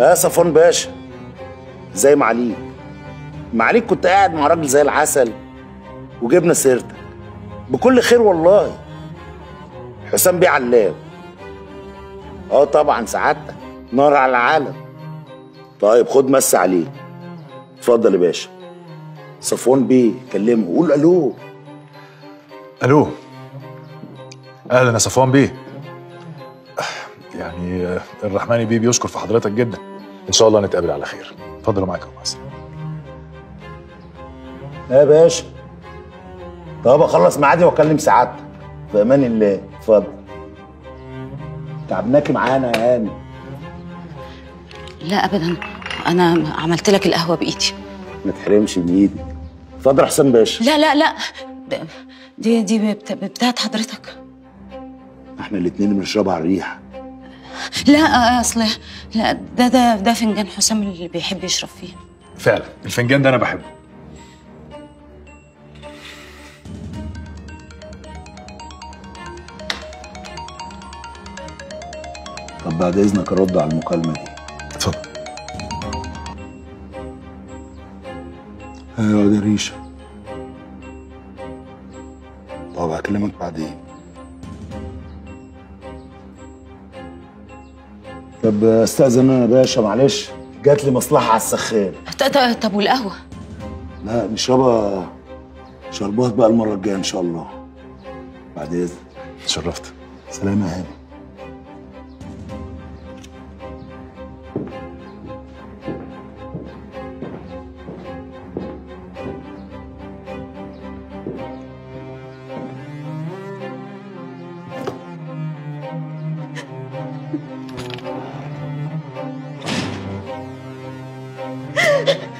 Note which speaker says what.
Speaker 1: يا صفوان باشا. زي ما عليك. ما عليك كنت قاعد مع راجل زي العسل وجبنا سيرتك. بكل خير والله. حسام بيه علام. آه طبعا سعادتك. نار على العالم. طيب خد مس عليه. اتفضل يا باشا. صفوان بيه كلمه. قول ألو.
Speaker 2: ألو. أهلا يا صفوان بيه. يعني آه، الرحماني بيه بيشكر في حضرتك جدا. إن شاء الله نتقابل على خير. اتفضلوا معاك يا أبو حسن.
Speaker 1: يا باشا. طب أخلص ميعادي وأكلم سعادتك. في أمان الله. اتفضل. تعبناكي معانا يا هاني
Speaker 3: لا ابدا. أنا عملت لك القهوة بإيدي.
Speaker 1: ما تحرمش من إيدك اتفضل يا حسام باشا.
Speaker 3: لا لا لا. دي دي بتا- بتاعت حضرتك.
Speaker 1: إحنا الاتنين بنشربها على الريحة.
Speaker 3: لا أصل لا ده ده ده فنجان حسام اللي بيحب يشرب فيه.
Speaker 2: فعلا الفنجان ده أنا بحبه.
Speaker 1: طب بعد إذنك أرد على المكالمة دي.
Speaker 2: اتفضل.
Speaker 1: أيوه دي ريشة. طب هكلمك بعدين. طب استاذن أنا يا باشا معلش. جات لي مصلحة على السخان.
Speaker 3: طب والقهوة؟
Speaker 1: لا نشربها شربات بقى المرة الجاية إن شاء الله. بعد اذنك
Speaker 2: اتشرفت.
Speaker 1: سلام يا هاني